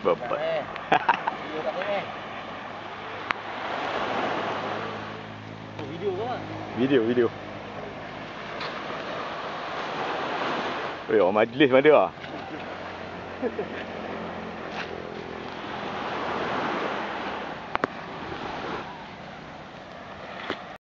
Bapak. Eh. Oh, video kan? Video, video. Oh, majlis mana ah?